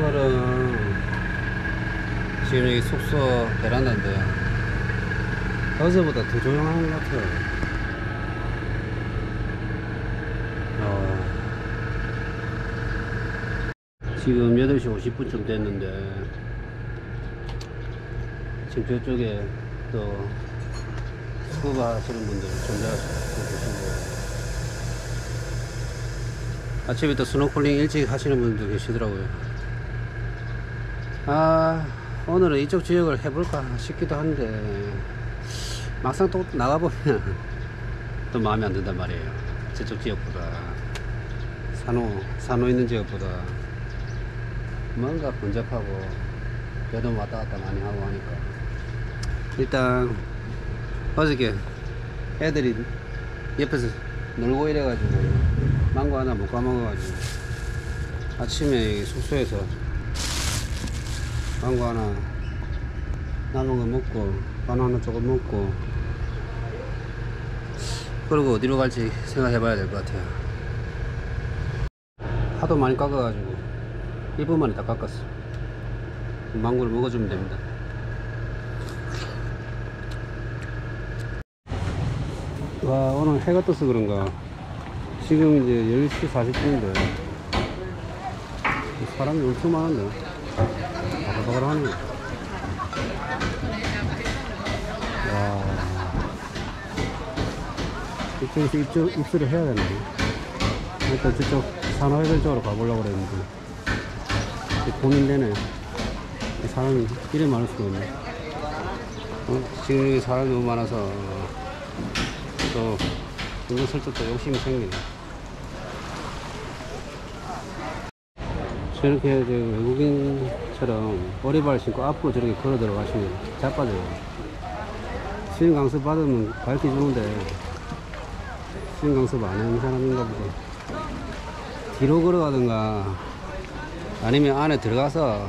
오늘은 지금 여기 숙소 베란다인데 어제보다 더 조용한 것 같아요. 어, 지금 8시 50분쯤 됐는데 지금 저쪽에 또 스쿠버 하시는 분들 전자하시고 계시고 아침부터 스노클링 일찍 하시는 분도 계시더라고요. 아, 오늘은 이쪽 지역을 해볼까 싶기도 한데, 막상 또 나가보면 또 마음에 안 든단 말이에요. 저쪽 지역보다. 산호, 산호 있는 지역보다 뭔가 번잡하고, 여름 왔다 갔다 많이 하고 하니까. 일단, 어저께 애들이 옆에서 놀고 이래가지고, 망고 하나 못 까먹어가지고 아침에 숙소에서 망고 하나. 남은 거 먹고 바나나 조금 먹고. 그리고 어디로 갈지 생각해 봐야 될 것 같아요. 하도 많이 깎아 가지고 1분 만에 다 깎았어. 망고를 먹어주면 됩니다. 와 오늘 해가 떠서 그런가. 지금 이제 10시 40분인데. 사람이 엄청 많은데 바글바글 하네 와. 이쪽에서 입주, 입수를 해야 되네 일단 저쪽 산호해변 쪽으로 가보려고 그랬는데 고민되네. 사람이 이래 많을 수가 있네. 어? 지금 사람이 너무 많아서 또 은근슬쩍 또 욕심이 생기네 저렇게 저 외국인처럼 오리발 신고 앞으로 저렇게 걸어 들어가시면 자빠져요. 수영 강습 받으면 밝히 주는데 수영 강습 안 하는 사람인가 보다 뒤로 걸어가든가 아니면 안에 들어가서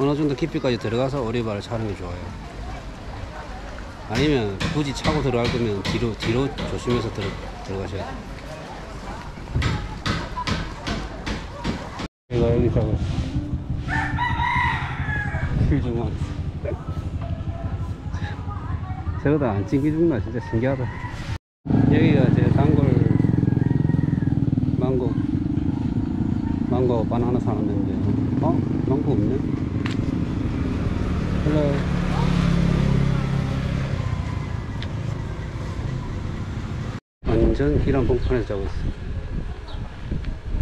어느 정도 깊이까지 들어가서 오리발을 차는 게 좋아요. 아니면 굳이 차고 들어갈 거면 뒤로 뒤로 조심해서 들어, 들어가셔야 돼요 내가 여기서 힐좀 저거다. 안 찡기 죽나. 진짜 신기하다. 여기가 제 단골 망고. 망고 바나나 사는 데인데 어? 망고 없네? Hello. 완전 길 한복판에서 자고 있어.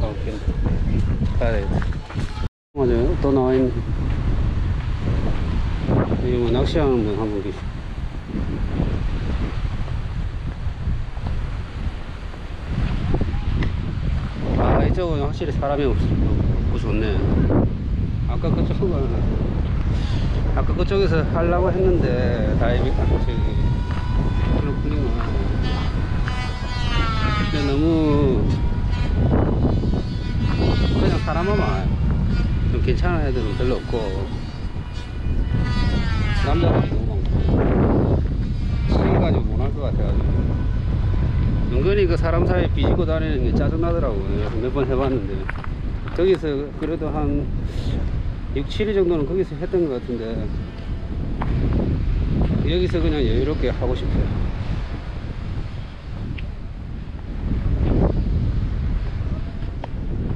아 웃긴다 가야 되겠다 맞아요. 또 나와있네. 여기 뭐 낚시하는 분 한 분 계시 아 이쪽은 확실히 사람이 없, 없고 좋네. 아까 그쪽은 아까 그쪽에서 하려고 했는데 다이빙 아, 저기 그렇군요. 근데 너무 사람만 좀 괜찮은 애들은 별로 없고. 남자들이 너무 많고. 시기가지고 못할 것 같아가지고. 은근히 그 사람 사이에 삐지고 다니는 게 짜증나더라고요. 몇 번 해봤는데. 거기서 그래도 한 6, 7일 정도는 거기서 했던 것 같은데. 여기서 그냥 여유롭게 하고 싶어요.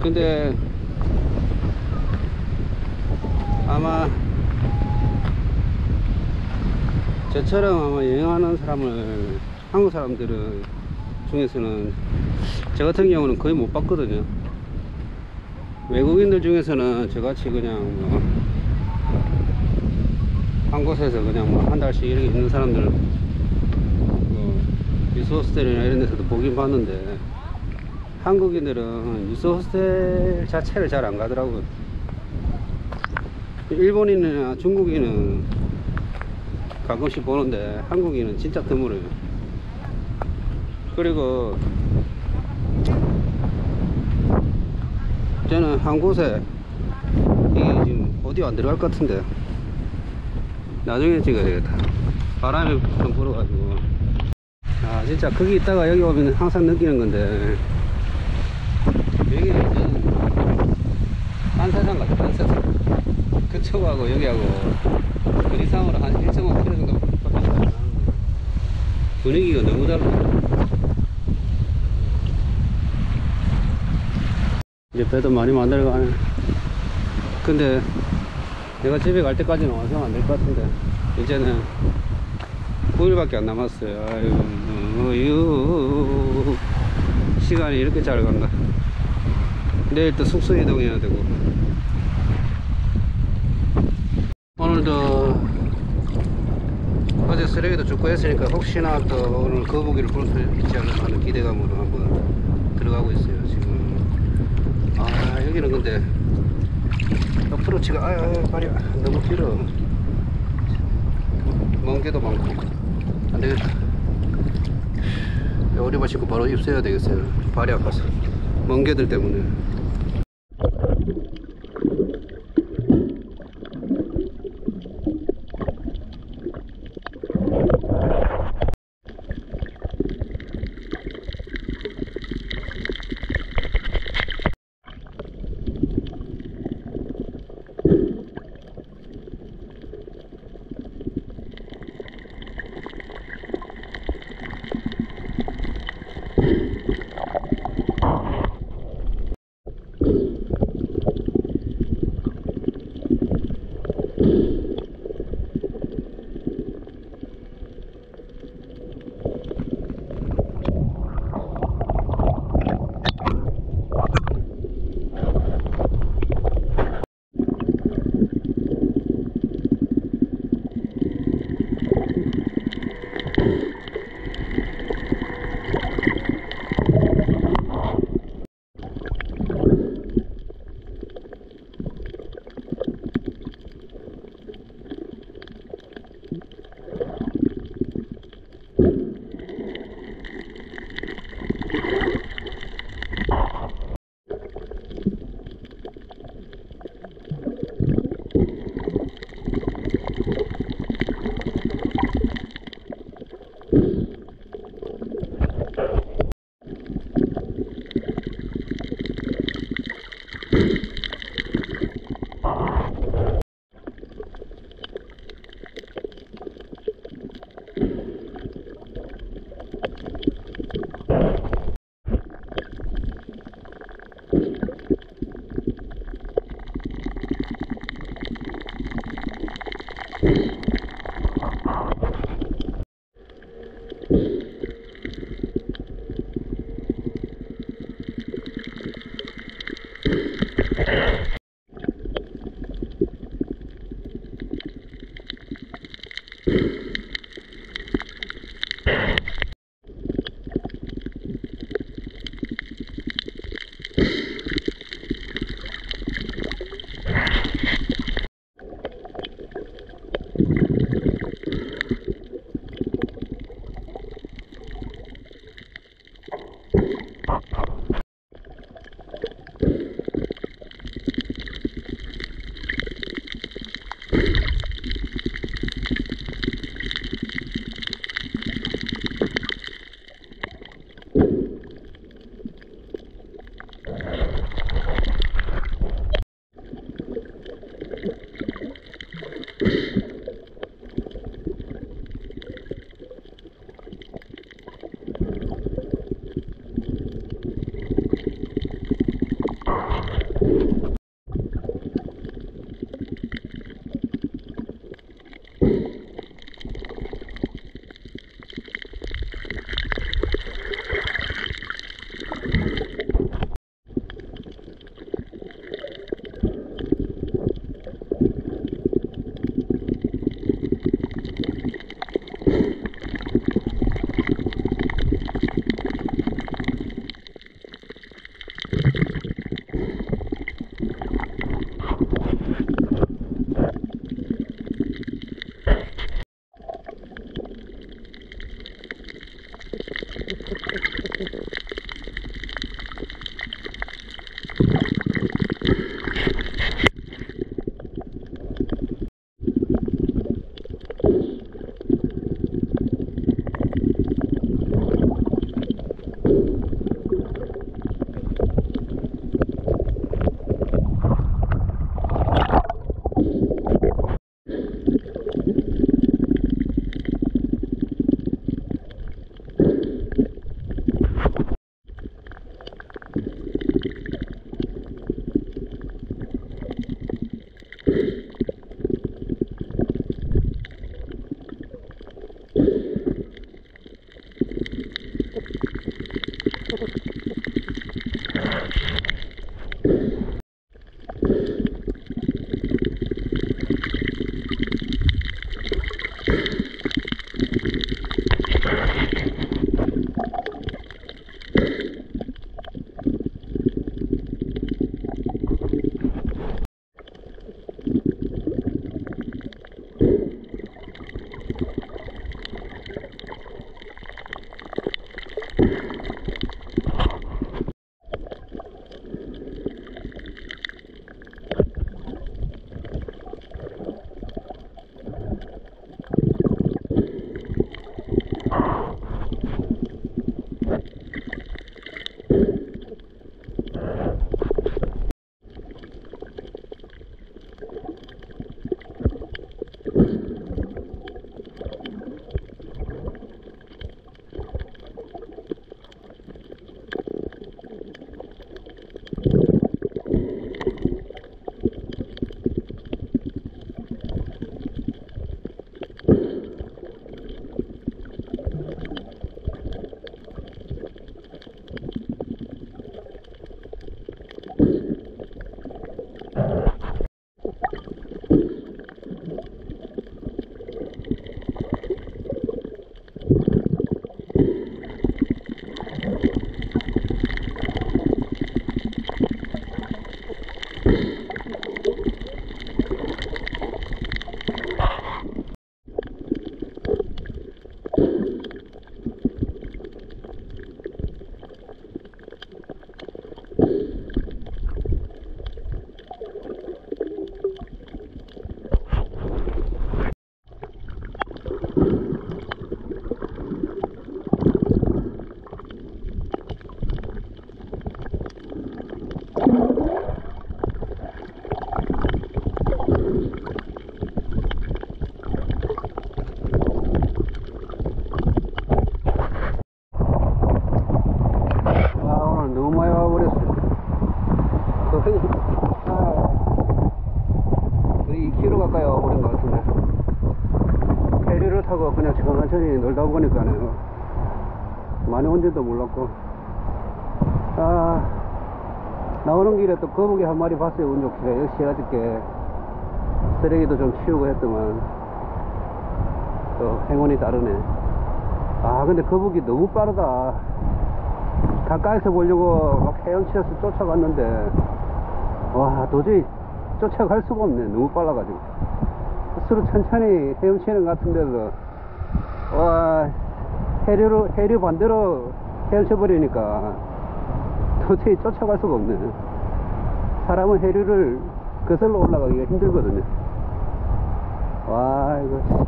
근데 아마 저처럼 아마 여행하는 사람을 한국 사람들은 중에서는 저 같은 경우는 거의 못 봤거든요. 외국인들 중에서는 저같이 그냥 뭐 한 곳에서 그냥 뭐 한 달씩 이렇게 있는 사람들 뭐 유스호스텔이나 이런 데서도 보긴 봤는데 한국인들은 유스호스텔 자체를 잘 안 가더라고요 일본인이나 중국인은 가끔씩 보는데 한국인은 진짜 드물어요. 그리고 저는 한 곳에 이게 지금 어디 안 들어갈 것 같은데 나중에 찍어야 되겠다. 바람이 좀 불어가지고. 아 진짜 거기 있다가 여기 오면 항상 느끼는 건데. 여기 이제 딴 세상 같아 딴 세상 저거하고 여기하고 거리상으로 한 1.5km 정도 밖에 안 나는데 분위기가 너무 달라 이제 배도 많이 만들어가네. 근데 내가 집에 갈 때까지는 완성 안 될 것 같은데 이제는 9일밖에 안 남았어요. 아유 어유. 시간이 이렇게 잘 간다. 내일 또 숙소 이동해야 되고 오늘도 어제 쓰레기도 줍고 했으니까 혹시나 또 오늘 거북이를 볼 수 있지 않을까 하는 기대감으로 한번 들어가고 있어요 지금. 아 여기는 근데 어프로치가 아유 발이 너무 길어. 멍게도 많고. 안되겠다. 오리발 신고 바로 입수해야 되겠어요. 발이 아파서. 멍게들 때문에 아 나오는 길에 또 거북이 한 마리 봤어요 운 좋게. 역시 어저께 쓰레기도 좀 치우고 했더만. 또 행운이 다르네. 아 근데 거북이 너무 빠르다. 가까이서 보려고 막 헤엄치어서 쫓아갔는데 와 도저히 쫓아갈 수가 없네. 너무 빨라가지고. 스스로 천천히 헤엄치는 것 같은데도. 와 해류로 해류 반대로 헤엄쳐버리니까 도저히 쫓아갈 수가 없네. 사람은 해류를 거슬러 올라가기가 힘들거든요. 와 이거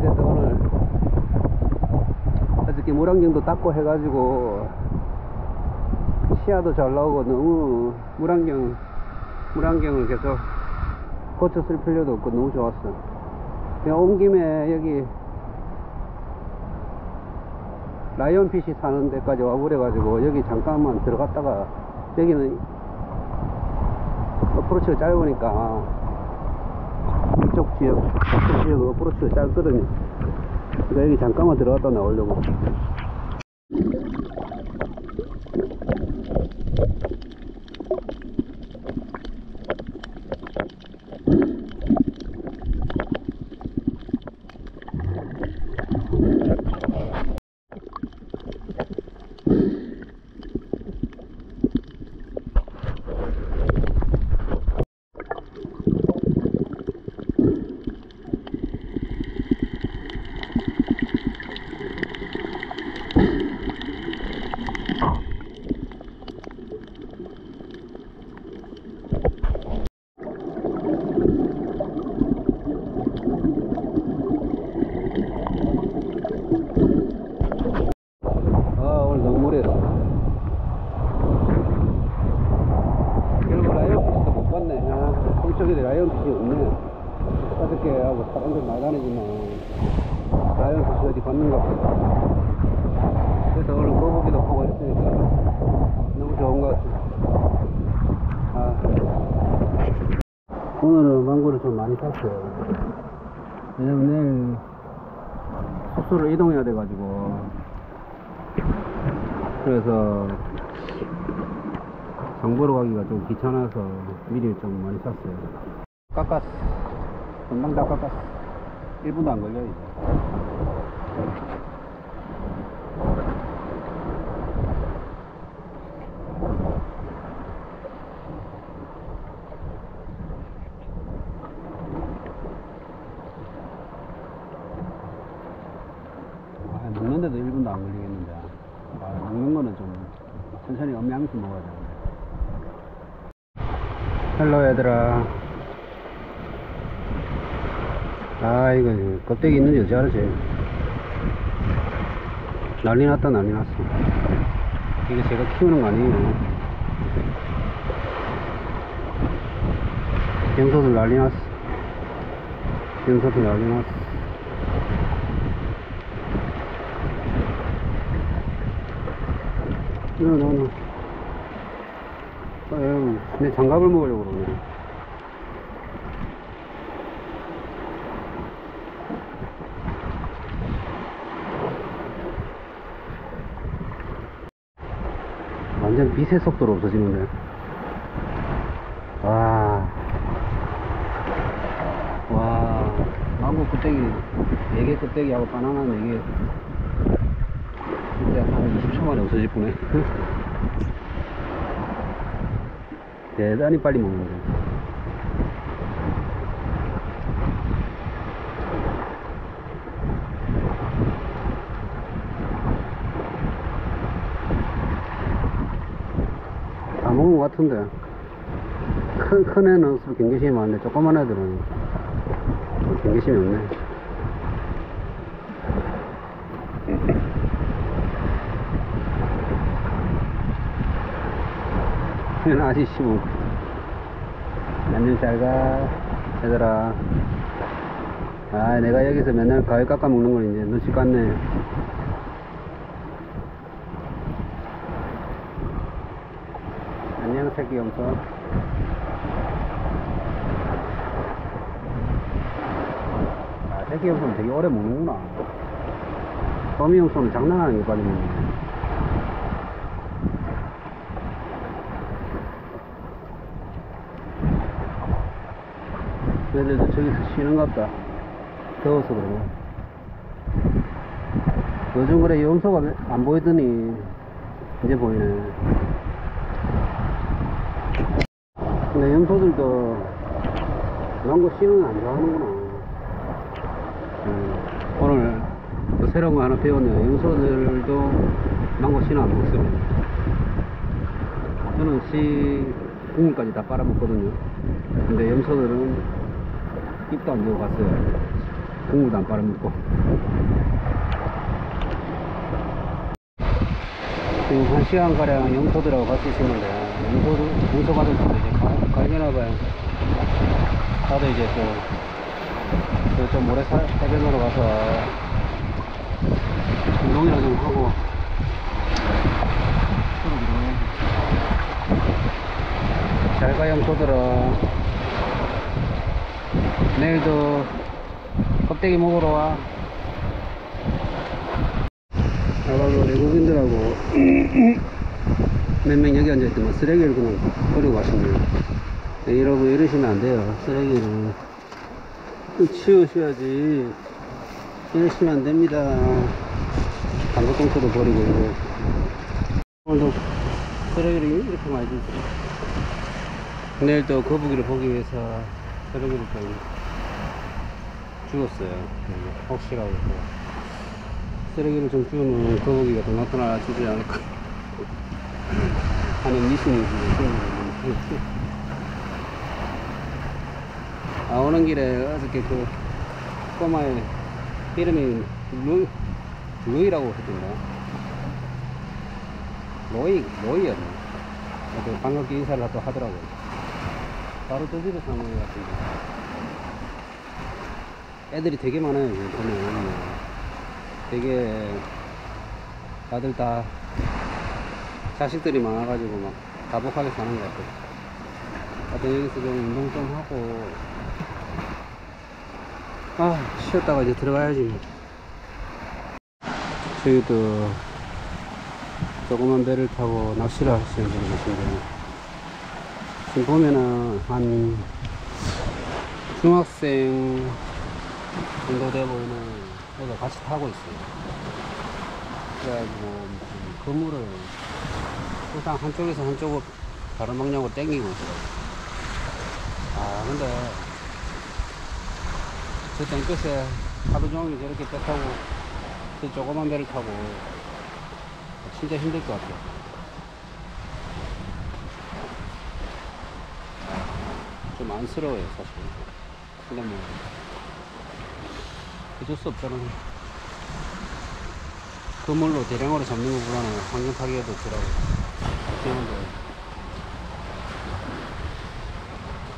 그래서 오늘 어저께 물안경도 닦고 해가지고 시야도 잘 나오고 너무 물안경 물안경을 계속 쓸 필요도 없고 너무 좋았어 그냥 온 김에 여기 라이언핏이 사는 데까지 와버려가지고 여기 잠깐만 들어갔다가 여기는 어프로치가 짧으니까 이쪽 지역 이쪽 지역 어프로치가 짧거든요. 여기 잠깐만 들어갔다 나오려고 아 오늘 너무 무리했다 결국 lionfish도 못 봤네 아 이쪽에 lionfish 없네 어저께 하고 사람들 많이 다니지만 lionfish 어디 봤는가 보다 그래서 오늘 거북이도 보고 했으니까 너무 좋은 것 같아 아. 오늘은 망고를 좀 많이 샀어요. 왜냐면 내일 숙소를 이동해야 돼가지고. 그래서 장 보러 가기가 좀 귀찮아서 미리 좀 많이 샀어요. 깎았어 금방 다 깎았어 1분도 안 걸려요 이제. 아, 먹는데도 1분도 안 걸리겠는데. 아, 먹는 거는 좀 천천히 엄양수 먹어야 되는데. Hello 얘들아. 아 이거 껍데기 있는지 어찌 알았지 난리 났다 난리 났어 이거 제가 키우는 거 아니에요 염소들 난리 났어 염소들 난리 났어 너. 아유, 내 장갑을 먹으려고 그러네. 완전 빛의 속도로 없어지는데. 와. 와. 망고 껍데기, 4개 껍데기하고 바나나는 이게 진짜 한 20초 만에 없어질 뻔해. 대단히 빨리 먹는데. 다 먹은 것 같은데. 큰, 큰 애는 없으면 경계심이 많은데, 조그만 애들은 경계심이 없네. 이런 아저씨 뭐. 안녕, 잘 가. 얘들아. 아, 내가 여기서 맨날 과일 깎아 먹는 걸 이제 눈치 깠네. 새끼 염소. 아, 새끼 염소는 되게 오래 먹는구나. 거미 염소는 장난 아니게 빨리 먹네. 얘들도 저기서 쉬는갑다. 더워서 그러나. 요즘 그래 염소가 안 보이더니 이제 보이네. 근데 염소들도 그런 거거안 좋아하는구나. 음, 오늘 또 새로운 거 하나 배웠네요. 염소들도 망고 씨는 안 먹습니다. 저는 씨 국물까지 다 빨아먹거든요. 근데 염소들은 입도 안 대고 갔어요. 국물도 안 빨아먹고. 지금 한 시간가량 염소들하고 같이 있었는데, 염소들, 염소 가족들도 이제 가, 갈겨나봐요. 다들 이제 또, 또좀 모래 사, 해변으로 가서, 운동이나 좀 하고, 잘가 염소들아. 내일도 껍데기 먹으러 와. 아까도 외국인들하고 몇 명 여기 앉아있더만 쓰레기를 그냥 버리고 가시네요. 네, 여러분 이러시면 안 돼요. 쓰레기를 좀 치우셔야지. 이러시면 안 됩니다. 단독공초도 버리고. 오늘도 쓰레기를 이렇게 많이 주세요. 내일 또 거북이를 보기 위해서 쓰레기를 좀 주웠어요. 음, 혹시라고 또 쓰레기를 좀 주우면 거북이가 더 나타나 주지 않을까 하는 미신이 있는데 아 오는 길에 어저께 그 꼬마의 이름이 루, 루이라고 했던가? 로이 로이였네. 그 반갑게 인사를 또 하더라고요. 바로 또 집에 사는 것 같은데. 애들이 되게 많아요 보면. 되게 다들 다 자식들이 많아가지고 막 다복하게 사는 것 같아요 다들 여기서 좀 운동 좀 하고 아 쉬었다가 이제 들어가야지 뭐. 저희도 조그만 배를 타고 낚시를 하시는 분이 계신데 지금 보면은 한 중학생 정도 돼 보이는 애가 같이 타고 있어요. 그래가지고 음, 그물을 항상 한쪽에서 한쪽으로 다른 방향으로 땡기고 있더라고요. 아 근데 저 땡볕에 하루 종일 저렇게 배 타고 저 조그만 배를 타고 진짜 힘들 것 같아요. 좀 안쓰러워요 사실. 근데 뭐 어쩔 수 없잖아요. 그물로 대량으로 잡는 것보다는 환경 파괴가 더 덜하고 그런데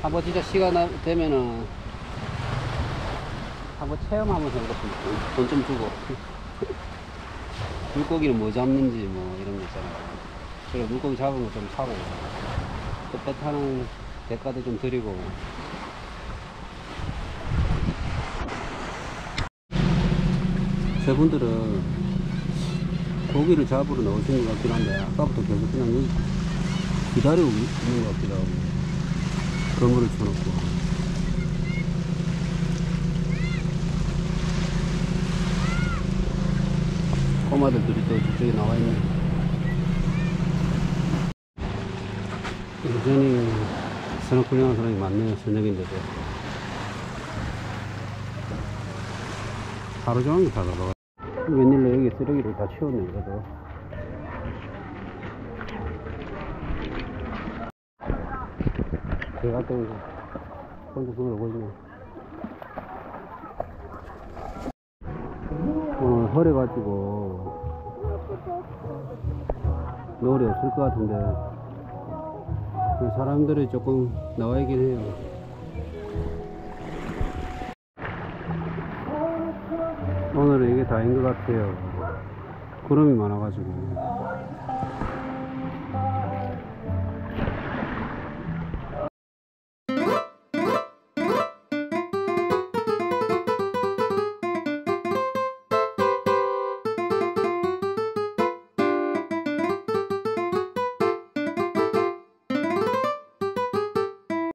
한번 진짜 시간 나- 되면은 한번 체험하면서 돈 좀 주고. 물고기는 뭐 잡는지 뭐 이런 거 있잖아요. 그리고 물고기 잡은 거 좀 사고. 또 배 타는 대가도 좀 드리고. 저분들은 고기를 잡으러 나오신 것 같긴 한데 아까부터 계속 그냥 여기 기다리고 있는 것 같기도 하고 그물을 쳐놓고. 꼬마들들이 또 저쪽에 나와 있네. 여전히 산업 훈련한 사람이 많네요 저녁인데도. 하루 종일 다 가봐 웬일로 쓰레기를 다 치웠네 그래도 제가 또 혼자 손을 오고 있네 오늘 허래가지고 노을이 없을 것 같은데 사람들이 조금 나와 있긴 해요. 오늘은 이게 다인 것 같아요. 구름이 많아가지고.